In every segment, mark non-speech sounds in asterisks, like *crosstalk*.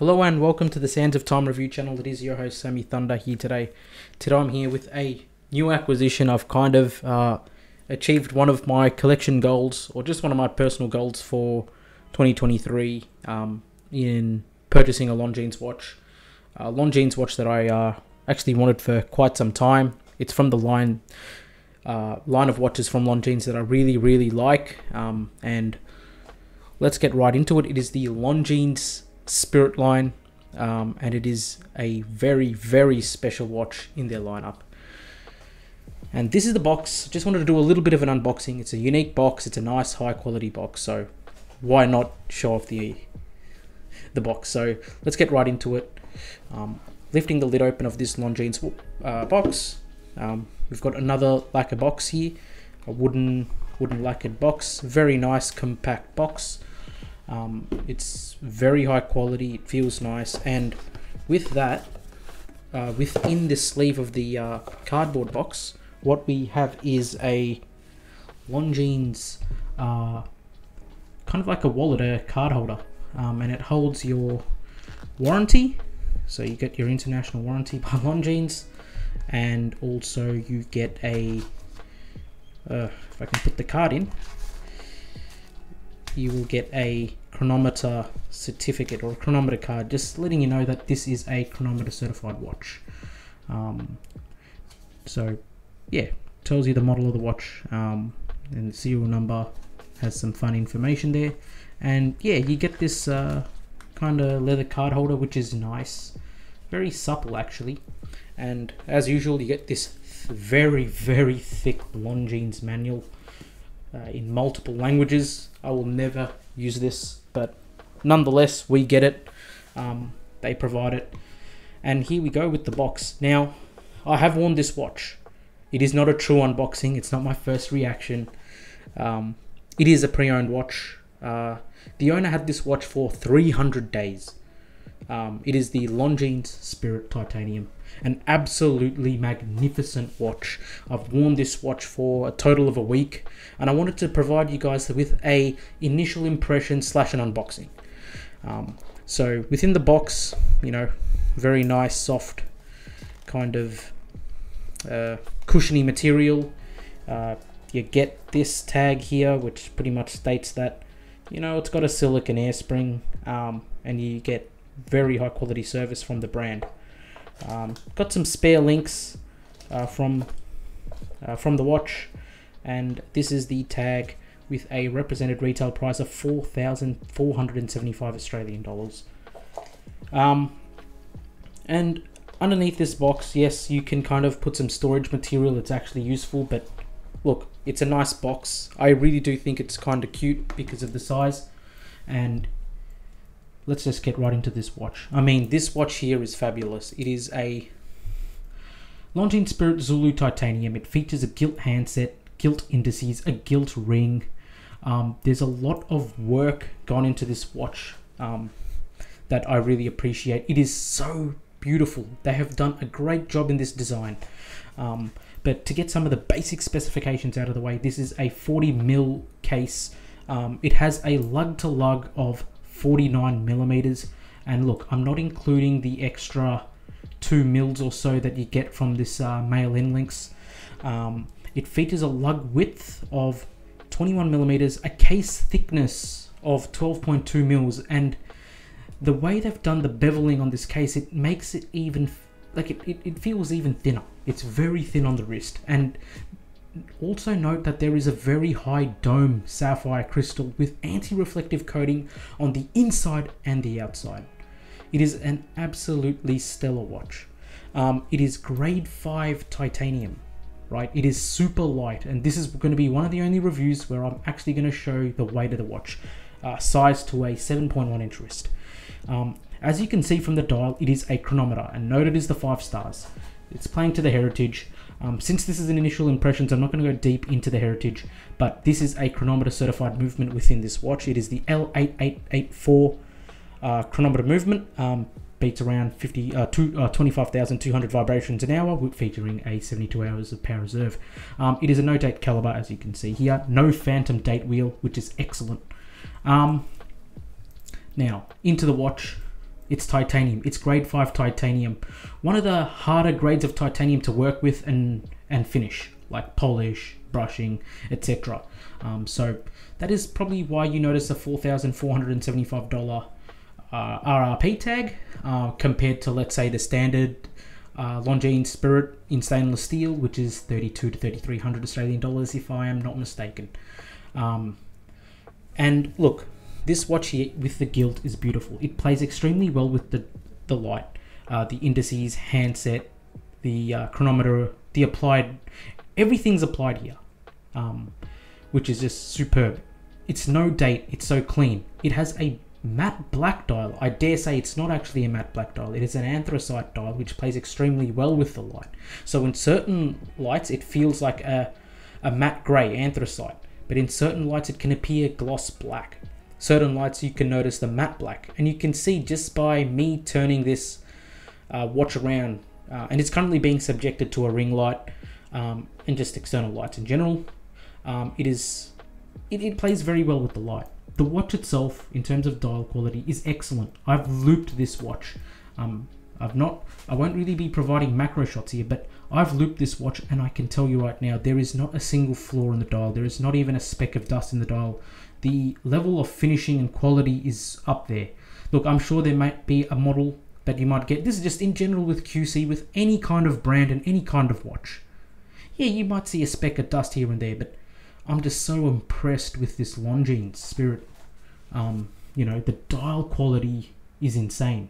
Hello and welcome to the Sands of Time review channel. It is your host Sammy Thunder here today. Today I'm here with a new acquisition. I've kind of uh, achieved one of my collection goals, or just one of my personal goals for 2023 um, in purchasing a Longines watch. A Longines watch that I uh, actually wanted for quite some time. It's from the line uh, line of watches from Longines that I really really like, um, and let's get right into it. It is the Longines Spirit line, um, and it is a very, very special watch in their lineup. And this is the box. Just wanted to do a little bit of an unboxing. It's a unique box. It's a nice, high quality box. So why not show off the the box? So let's get right into it. Um, lifting the lid open of this Longines uh, box. Um, we've got another lacquer box here, a wooden wooden lacquered box. Very nice, compact box. Um, it's very high quality. It feels nice, and with that, uh, within the sleeve of the uh, cardboard box, what we have is a Longines uh, kind of like a wallet, a card holder, um, and it holds your warranty. So you get your international warranty by *laughs* Longines, and also you get a. Uh, if I can put the card in, you will get a chronometer certificate or a chronometer card, just letting you know that this is a chronometer certified watch. Um, so, yeah, tells you the model of the watch um, and the serial number has some fun information there. And yeah, you get this uh, kind of leather card holder, which is nice, very supple actually. And as usual, you get this very, very thick Longines manual uh, in multiple languages. I will never use this, but nonetheless, we get it. Um, they provide it. And here we go with the box. Now, I have worn this watch. It is not a true unboxing. It's not my first reaction. Um, it is a pre-owned watch. Uh, the owner had this watch for 300 days. Um, it is the Longines Spirit Titanium. An absolutely magnificent watch. I've worn this watch for a total of a week, and I wanted to provide you guys with a initial impression slash an unboxing. Um, so within the box, you know, very nice, soft, kind of uh, cushiony material. Uh, you get this tag here, which pretty much states that, you know, it's got a silicon hairspring, um, and you get very high quality service from the brand. Um, got some spare links uh, from uh, from the watch, and this is the tag with a represented retail price of four thousand four hundred and seventy-five Australian dollars. Um, and underneath this box, yes, you can kind of put some storage material. It's actually useful, but look, it's a nice box. I really do think it's kind of cute because of the size, and let's just get right into this watch. I mean, this watch here is fabulous. It is a Longines Spirit Zulu Titanium. It features a gilt handset, gilt indices, a gilt ring. Um, there's a lot of work gone into this watch um, that I really appreciate. It is so beautiful. They have done a great job in this design. Um, but to get some of the basic specifications out of the way, this is a 40 mil case. Um, it has a lug to lug of 49 millimeters. And look, I'm not including the extra two mils or so that you get from this uh, mail-in links. Um, it features a lug width of 21 millimeters, a case thickness of 12.2 mils, and the way they've done the beveling on this case, it makes it even like it, it, it feels even thinner. It's very thin on the wrist, and also note that there is a very high dome sapphire crystal with anti-reflective coating on the inside and the outside. It is an absolutely stellar watch. Um, it is grade 5 titanium, right? It is super light and this is going to be one of the only reviews where I'm actually going to show the weight of the watch. Uh, size to a 7.1 inch wrist. Um, as you can see from the dial, it is a chronometer and note it is the 5 stars. It's playing to the heritage. Um, since this is an initial impressions, I'm not going to go deep into the heritage, but this is a chronometer certified movement within this watch. It is the L8884 uh, chronometer movement. Um, beats around 50, uh, uh, 25,200 vibrations an hour, featuring a 72 hours of power reserve. Um, it is a no date caliber, as you can see here. No phantom date wheel, which is excellent. Um, now, into the watch. It's titanium. It's grade 5 titanium. One of the harder grades of titanium to work with and, and finish, like polish, brushing, etc. Um, so that is probably why you notice a $4,475 uh, RRP tag uh, compared to, let's say, the standard uh, Longines Spirit in stainless steel, which is 32 to 3300 Australian dollars, if I am not mistaken. Um, and look, this watch here with the gilt is beautiful. It plays extremely well with the, the light, uh, the indices, handset, the uh, chronometer, the applied, everything's applied here, um, which is just superb. It's no date, it's so clean. It has a matte black dial. I dare say it's not actually a matte black dial. It is an anthracite dial which plays extremely well with the light. So in certain lights it feels like a, a matte grey anthracite, but in certain lights it can appear gloss black. Certain lights you can notice the matte black, and you can see just by me turning this uh, watch around, uh, and it's currently being subjected to a ring light um, and just external lights in general. Um, it is it, it plays very well with the light. The watch itself, in terms of dial quality, is excellent. I've looped this watch. Um, I've not, I won't really be providing macro shots here, but I've looped this watch and I can tell you right now, there is not a single flaw in the dial. There is not even a speck of dust in the dial. The level of finishing and quality is up there. Look, I'm sure there might be a model that you might get. This is just in general with QC, with any kind of brand and any kind of watch. Yeah, you might see a speck of dust here and there, but I'm just so impressed with this Longines Spirit um, you know, the dial quality is insane.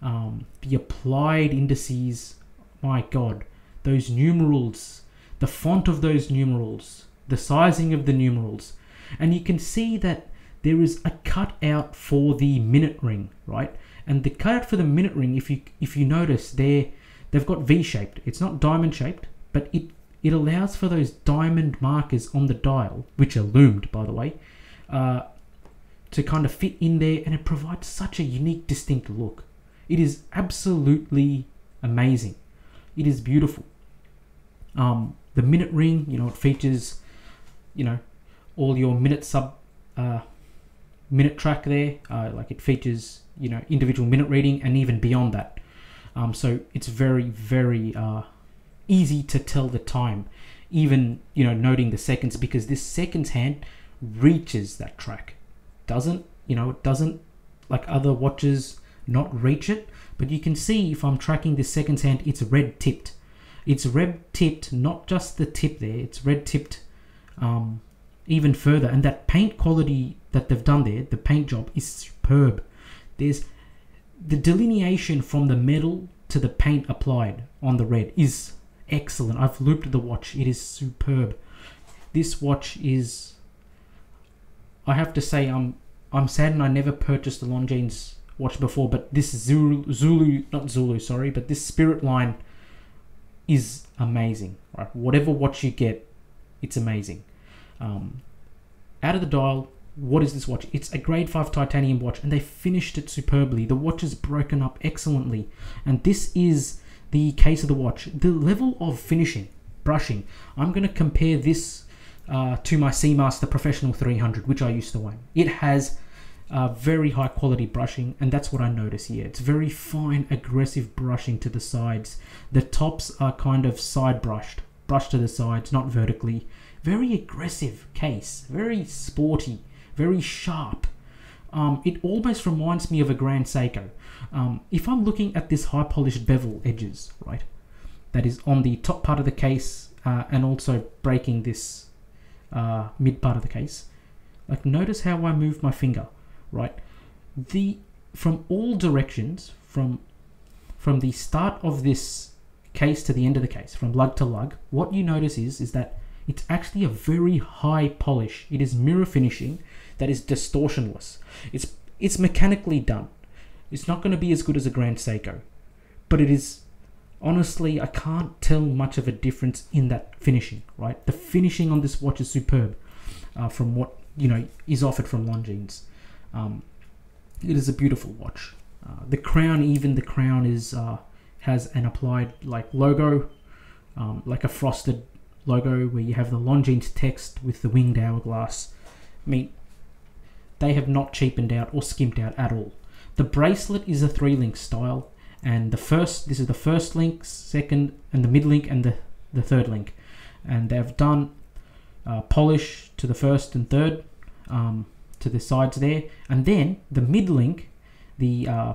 Um, the applied indices, my god, those numerals, the font of those numerals, the sizing of the numerals, and you can see that there is a cutout for the minute ring, right? And the cutout for the minute ring, if you if you notice, there they've got V-shaped. It's not diamond shaped, but it it allows for those diamond markers on the dial, which are lumed, by the way, uh, to kind of fit in there and it provides such a unique, distinct look. It is absolutely amazing. It is beautiful. Um, the minute ring, you know, it features, you know, all your minute sub, uh, minute track there. Uh, like it features, you know, individual minute reading and even beyond that. Um, so it's very, very uh, easy to tell the time, even you know, noting the seconds because this seconds hand reaches that track doesn't, you know, it doesn't like other watches not reach it. But you can see if I'm tracking the seconds hand, it's red tipped. It's red tipped, not just the tip there, it's red tipped um, even further. And that paint quality that they've done there, the paint job is superb. There's the delineation from the metal to the paint applied on the red is excellent. I've looped the watch, it is superb. This watch is I have to say I'm I'm saddened I never purchased a Longines watch before, but this Zulu, Zulu, not Zulu, sorry, but this Spirit line is amazing. Right, whatever watch you get, it's amazing. Um, out of the dial, what is this watch? It's a grade 5 titanium watch and they finished it superbly. The watch is broken up excellently. And this is the case of the watch. The level of finishing, brushing, I'm going to compare this uh, to my Seamaster Professional 300, which I used to own. It has uh, very high quality brushing, and that's what I notice here. It's very fine, aggressive brushing to the sides. The tops are kind of side brushed, brushed to the sides, not vertically. Very aggressive case, very sporty, very sharp. Um, it almost reminds me of a Grand Seiko. Um, if I'm looking at this high polished bevel edges, right, that is on the top part of the case uh, and also breaking this uh, mid part of the case. Like notice how I move my finger, right? The from all directions, from from the start of this case to the end of the case, from lug to lug, what you notice is is that it's actually a very high polish. It is mirror finishing that is distortionless. It's it's mechanically done. It's not going to be as good as a Grand Seiko, but it is honestly, I can't tell much of a difference in that finishing, right? The finishing on this watch is superb uh, from what, you know, is offered from Longines. Um, it is a beautiful watch. Uh, the crown, even the crown is uh, has an applied like logo, um, like a frosted logo where you have the Longines text with the winged hourglass. I mean, they have not cheapened out or skimped out at all. The bracelet is a three link style, and the first this is the first link, second, and the mid link, and the the third link, and they've done uh, polish to the first and third, um, to the sides there, and then the mid link, the uh,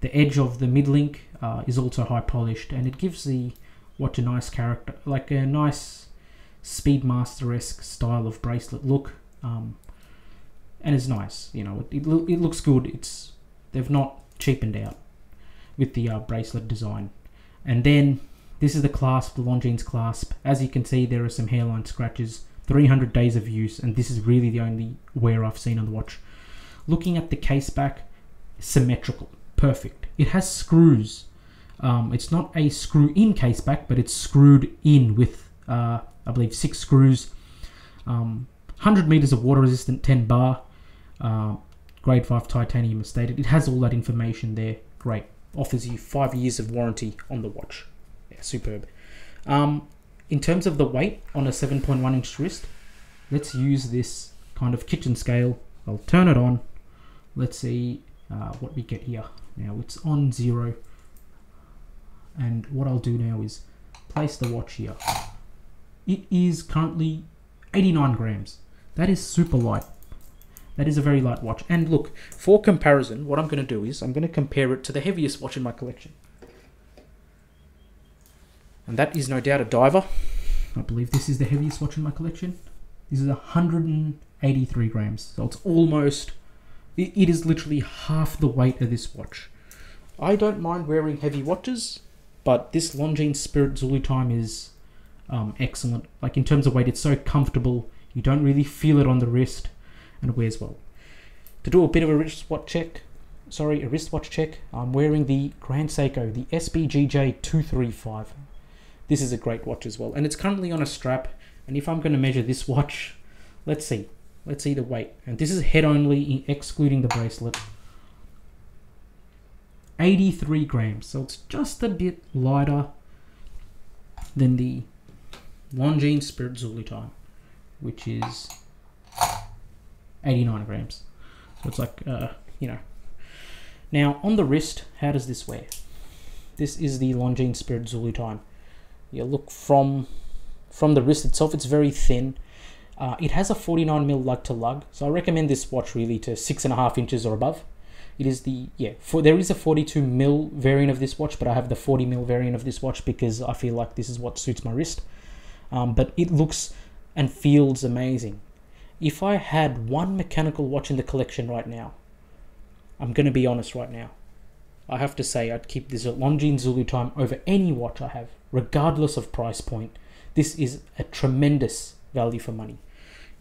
the edge of the mid link uh, is also high polished, and it gives the watch a nice character, like a nice Speedmaster esque style of bracelet look. Um, and it's nice, you know. It, it, it, looks good. It's they've not cheapened out with the uh, bracelet design. And then this is the clasp, the Longines clasp. As you can see, there are some hairline scratches. 300 days of use, and this is really the only wear I've seen on the watch. Looking at the case back, symmetrical, perfect. It has screws. Um, it's not a screw-in case back, but it's screwed in with, uh, I believe, six screws. Um, 100 meters of water resistant 10 bar uh, grade 5 titanium is stated. It has all that information there. Great. Offers you five years of warranty on the watch. Yeah, superb. Um, in terms of the weight on a 7.1 inch wrist, let's use this kind of kitchen scale. I'll turn it on. Let's see uh, what we get here. Now it's on zero. And what I'll do now is place the watch here. It is currently 89 grams. That is super light. That is a very light watch. And look, for comparison, what I'm going to do is I'm going to compare it to the heaviest watch in my collection. And that is no doubt a diver. I believe this is the heaviest watch in my collection. This is 183 grams. So it's almost, it, it is literally half the weight of this watch. I don't mind wearing heavy watches, but this Longines Spirit Zulu Time is um, excellent. Like in terms of weight, it's so comfortable. You don't really feel it on the wrist and it wears well. To do a bit of a wristwatch check, sorry, a wristwatch check, I'm wearing the Grand Seiko, the SBGJ 235. This is a great watch as well, and it's currently on a strap. And if I'm going to measure this watch, let's see, let's see the weight. And this is head only, excluding the bracelet. 83 grams, so it's just a bit lighter than the Longines Spirit Zulu time, which is 89 grams. So it's like, uh, you know. Now, on the wrist, how does this wear? This is the Longines Spirit Zulu time. You look from from the wrist itself, it's very thin. Uh, it has a 49 mil lug to lug, so I recommend this watch really to six and a half inches or above. It is the yeah, for there is a 42 mil variant of this watch, but I have the 40 mil variant of this watch because I feel like this is what suits my wrist. Um, but it looks and feels amazing. If I had one mechanical watch in the collection right now, I'm going to be honest right now. I have to say I'd keep this Longines Zulu Time over any watch I have, regardless of price point. This is a tremendous value for money.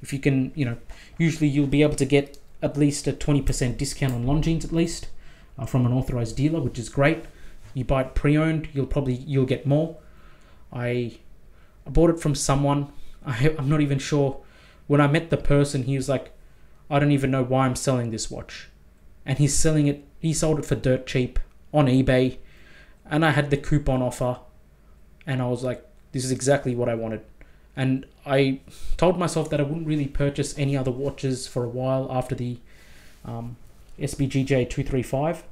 If you can, you know, usually you'll be able to get at least a 20% discount on Longines at least uh, from an authorized dealer, which is great. You buy it pre-owned, you'll probably you'll get more. I I bought it from someone. *laughs* I, I'm not even sure. When I met the person, he was like, I don't even know why I'm selling this watch. And he's selling it, he sold it for dirt cheap on eBay. And I had the coupon offer. And I was like, this is exactly what I wanted. And I told myself that I wouldn't really purchase any other watches for a while after the um, SBGJ 235.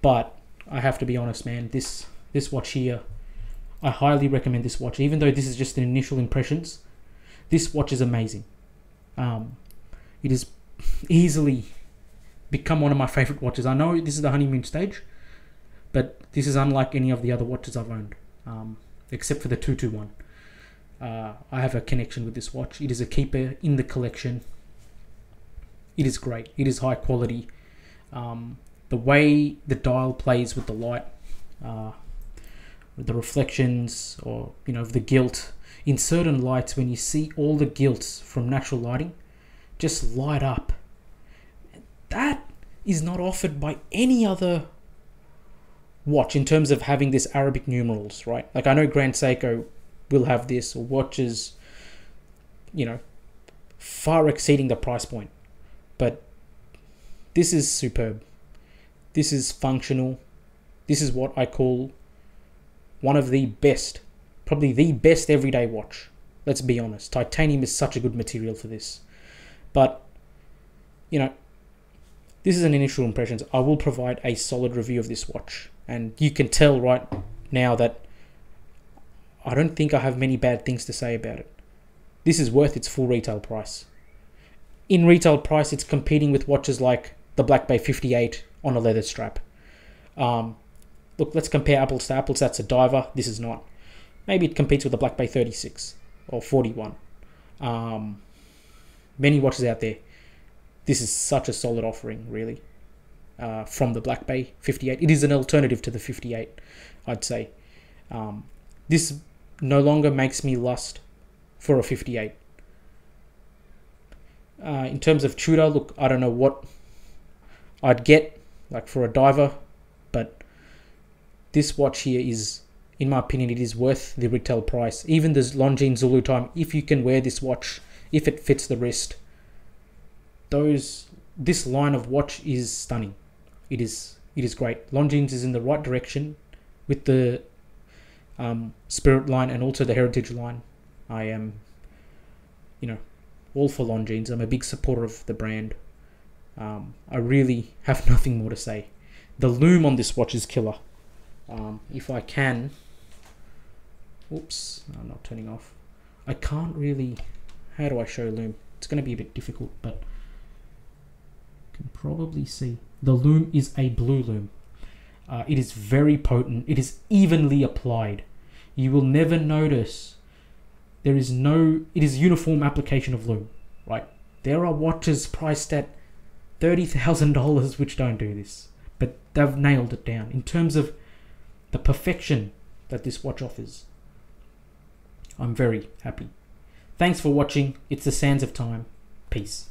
But I have to be honest, man, this, this watch here I highly recommend this watch, even though this is just an initial impressions. This watch is amazing. Um, it has easily become one of my favorite watches. I know this is the honeymoon stage, but this is unlike any of the other watches I've owned, um, except for the 221. Uh, I have a connection with this watch. It is a keeper in the collection. It is great. It is high quality. Um, the way the dial plays with the light, uh, the reflections or you know the gilt in certain lights when you see all the gilts from natural lighting just light up that is not offered by any other watch in terms of having this arabic numerals right like i know grand seiko will have this or watches you know far exceeding the price point but this is superb this is functional this is what i call one of the best, probably the best everyday watch. Let's be honest. Titanium is such a good material for this. But, you know, this is an initial impressions. I will provide a solid review of this watch, and you can tell right now that I don't think I have many bad things to say about it. This is worth its full retail price. In retail price, it's competing with watches like the Black Bay 58 on a leather strap. Um, look, let's compare apples to apples. That's a diver. This is not. Maybe it competes with the Black Bay 36 or 41. Um, many watches out there. This is such a solid offering, really, uh, from the Black Bay 58. It is an alternative to the 58, I'd say. Um, this no longer makes me lust for a 58. Uh, in terms of Tudor, look, I don't know what I'd get like for a diver, but this watch here is, in my opinion, it is worth the retail price. Even this Longines Zulu time, if you can wear this watch, if it fits the wrist, those this line of watch is stunning. It is it is great. Longines is in the right direction with the um, Spirit line and also the Heritage line. I am, you know, all for Longines. I'm a big supporter of the brand. Um, I really have *laughs* nothing more to say. The lume on this watch is killer. Um, if I can, oops, I'm not turning off. I can't really. How do I show lume? It's going to be a bit difficult, but can probably see the lume is a blue lume. Uh, it is very potent. It is evenly applied. You will never notice there is no. It is uniform application of lume, right? There are watches priced at thirty thousand dollars which don't do this, but they've nailed it down in terms of the perfection that this watch offers. I'm very happy. Thanks for watching. It's the sands of time. Peace.